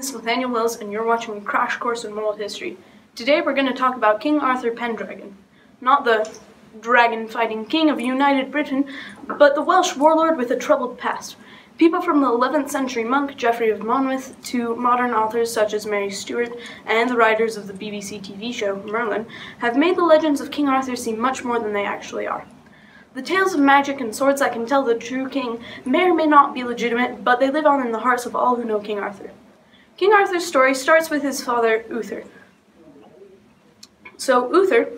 is Nathaniel Wells, and you're watching Crash Course in World History. Today we're going to talk about King Arthur Pendragon. Not the dragon fighting king of United Britain, but the Welsh warlord with a troubled past. People from the 11th century monk Geoffrey of Monmouth to modern authors such as Mary Stewart and the writers of the BBC TV show Merlin have made the legends of King Arthur seem much more than they actually are. The tales of magic and swords that can tell the true king may or may not be legitimate, but they live on in the hearts of all who know King Arthur. King Arthur's story starts with his father, Uther. So, Uther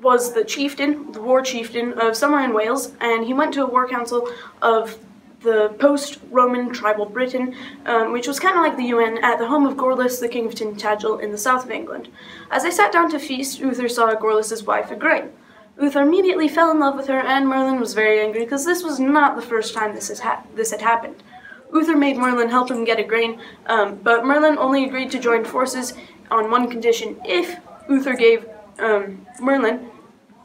was the chieftain, the war chieftain of somewhere in Wales, and he went to a war council of the post-Roman tribal Britain, um, which was kind of like the UN, at the home of Gorlas, the king of Tintagel, in the south of England. As they sat down to feast, Uther saw Gorlas's wife, Igraine. Uther immediately fell in love with her, and Merlin was very angry because this was not the first time this, this had happened. Uther made Merlin help him get Igraine, um, but Merlin only agreed to join forces on one condition, if Uther gave um, Merlin,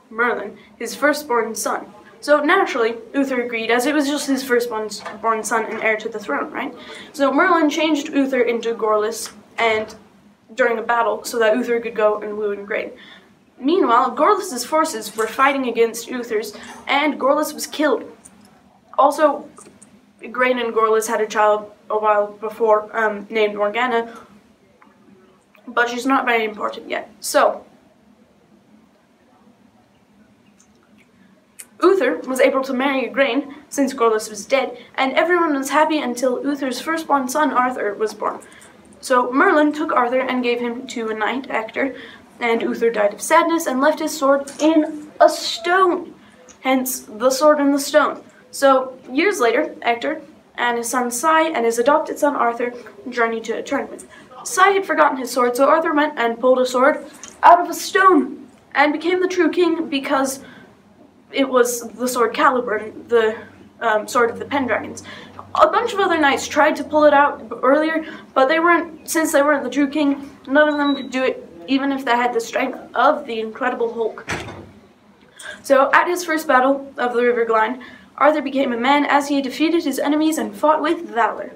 Merlin, his firstborn son. So naturally, Uther agreed, as it was just his firstborn son and heir to the throne, right? So Merlin changed Uther into Gorlas, and during a battle, so that Uther could go and woo Igraine. Meanwhile, Gorlas's forces were fighting against Uther's, and Gorlas was killed. Also, Igraine and Gorlas had a child a while before um, named Morgana, but she's not very important yet. So, Uther was able to marry Grain since Gorlas was dead, and everyone was happy until Uther's firstborn son Arthur was born. So Merlin took Arthur and gave him to a knight, Ector, and Uther died of sadness and left his sword in a stone, hence the sword in the stone. So, years later, Ector and his son Sai and his adopted son Arthur journeyed to a tournament. Sai had forgotten his sword, so Arthur went and pulled a sword out of a stone and became the true king because it was the sword Caliburn, the um, sword of the Pendragons. A bunch of other knights tried to pull it out earlier, but they weren't, since they weren't the true king, none of them could do it even if they had the strength of the Incredible Hulk. So, at his first battle of the River Glein, Arthur became a man as he defeated his enemies and fought with valor.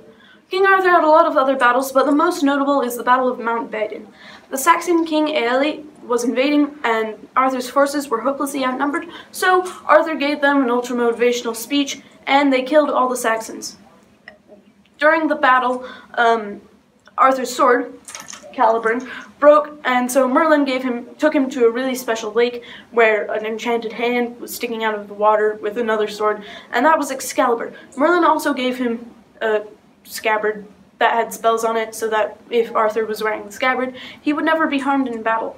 King Arthur had a lot of other battles, but the most notable is the Battle of Mount Badon. The Saxon king Ealhai was invading, and Arthur's forces were hopelessly outnumbered, so Arthur gave them an ultra-motivational speech, and they killed all the Saxons. During the battle, um, Arthur's sword, Caliburn, broke, and so Merlin gave him took him to a really special lake where an enchanted hand was sticking out of the water with another sword, and that was Excalibur. Merlin also gave him a scabbard that had spells on it, so that if Arthur was wearing the scabbard, he would never be harmed in battle.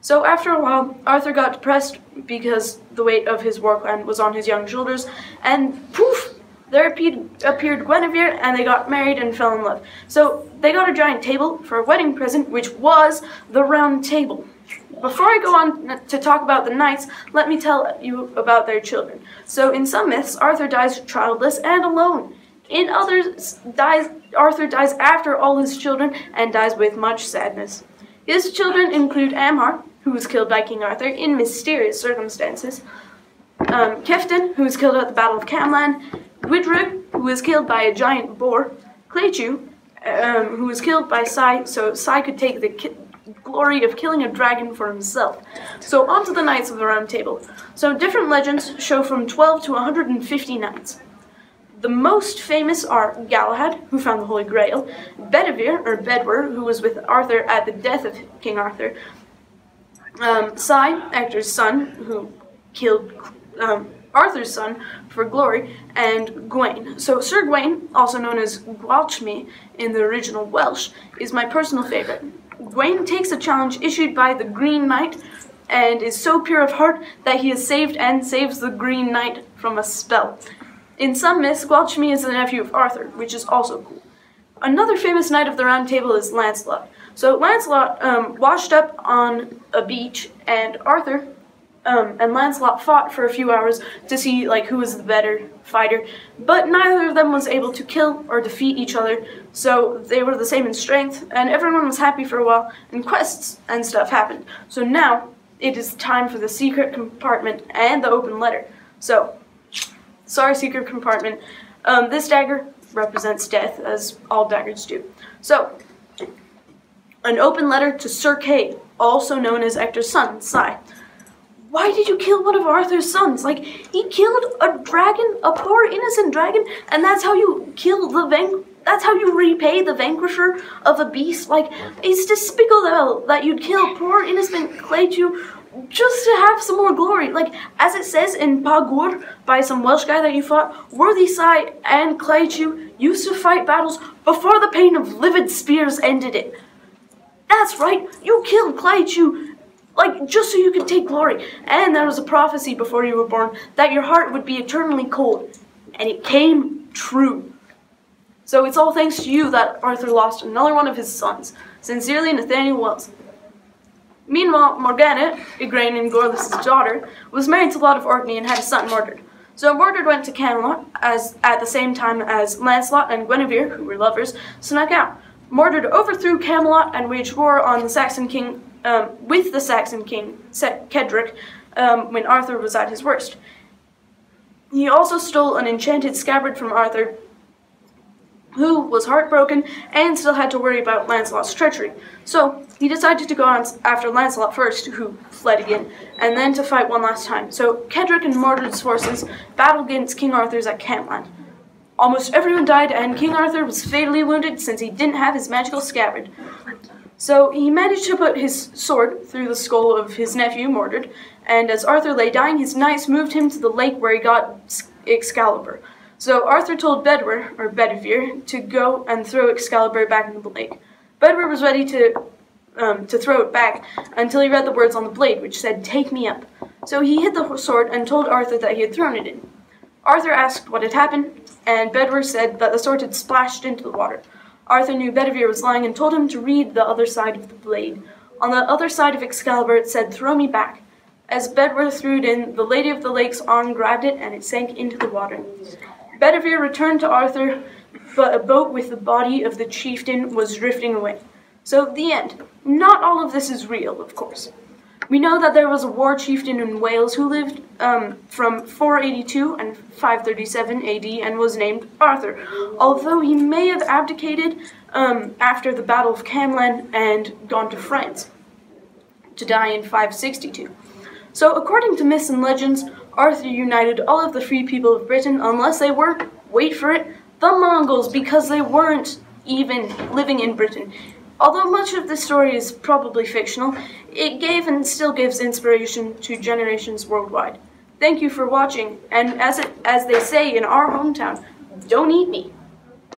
So after a while, Arthur got depressed because the weight of his war clan was on his young shoulders, and poof, there appeared Guinevere, and they got married and fell in love. So they got a giant table for a wedding present, which was the round table. Before I go on to talk about the knights, let me tell you about their children. So in some myths, Arthur dies childless and alone. In others, dies, Arthur dies after all his children and dies with much sadness. His children include Amhar, who was killed by King Arthur in mysterious circumstances, um, who was killed at the Battle of Camlan, Gwydrag, who was killed by a giant boar, Cleichu, um, who was killed by Sai, so Sai could take the glory of killing a dragon for himself. So on to the Knights of the Round Table. So different legends show from 12 to 150 knights. The most famous are Galahad, who found the Holy Grail, Bedivere, or Bedwyr, who was with Arthur at the death of King Arthur, um, Sai, Ector's son, who killed um, Arthur's son for glory, and Gawain. So Sir Gawain, also known as Gwalchmai in the original Welsh, is my personal favorite. Gawain takes a challenge issued by the Green Knight and is so pure of heart that he is saved and saves the Green Knight from a spell. In some myths, Gwalchmai is the nephew of Arthur, which is also cool. Another famous knight of the Round Table is Lancelot. So Lancelot um, washed up on a beach, and Arthur um, and Lancelot fought for a few hours to see like who was the better fighter, but neither of them was able to kill or defeat each other, so they were the same in strength, and everyone was happy for a while, and quests and stuff happened. So now it is time for the secret compartment and the open letter. So, sorry, secret compartment. Um, this dagger represents death, as all daggers do. So, an open letter to Sir Kay, also known as Ector's son, Sai. Why did you kill one of Arthur's sons? Like, he killed a dragon, a poor innocent dragon, and that's how you kill the van- that's how you repay the vanquisher of a beast. Like, it's despicable that you'd kill poor innocent Cleitu just to have some more glory. Like, as it says in Pa Gur by some Welsh guy that you fought, Worthy Sai and Cleitu used to fight battles before the pain of livid spears ended it. That's right, you killed Cleitu like, just so you could take glory. And there was a prophecy before you were born that your heart would be eternally cold. And it came true. So it's all thanks to you that Arthur lost another one of his sons. Sincerely, Nathaniel Wells. Meanwhile, Morgana, Igraine and Gorlas's daughter, was married to Lot of Orkney and had a son Mordred. So Mordred went to Camelot as at the same time as Lancelot and Guinevere, who were lovers, snuck out. Mordred overthrew Camelot and waged war on the Saxon king um, with the Saxon king, Cedric, um, when Arthur was at his worst. He also stole an enchanted scabbard from Arthur, who was heartbroken and still had to worry about Lancelot's treachery. So he decided to go on after Lancelot first, who fled again, and then to fight one last time. So Cedric and Mordred's forces battled against King Arthur's at Camelot. Almost everyone died, and King Arthur was fatally wounded since he didn't have his magical scabbard. So he managed to put his sword through the skull of his nephew, Mordred, and as Arthur lay dying, his knights moved him to the lake where he got Excalibur. So Arthur told Bedwyr, or Bedivere, to go and throw Excalibur back into the lake. Bedwyr was ready to um, to throw it back until he read the words on the blade, which said, Take me up. So he hid the sword and told Arthur that he had thrown it in. Arthur asked what had happened, and Bedwyr said that the sword had splashed into the water. Arthur knew Bedivere was lying and told him to read the other side of the blade. On the other side of Excalibur it said, Throw me back. As Bedwyr threw it in, the Lady of the Lake's arm grabbed it and it sank into the water. Bedivere returned to Arthur, but a boat with the body of the chieftain was drifting away. So, the end. Not all of this is real, of course. We know that there was a war chieftain in Wales who lived um, from 482 and 537 AD and was named Arthur, although he may have abdicated um, after the Battle of Camlan and gone to France to die in 562. So, according to myths and legends, Arthur united all of the free people of Britain unless they were, wait for it, the Mongols because they weren't even living in Britain. Although much of the story is probably fictional, it gave and still gives inspiration to generations worldwide. Thank you for watching, and as, it, as they say in our hometown, don't eat me.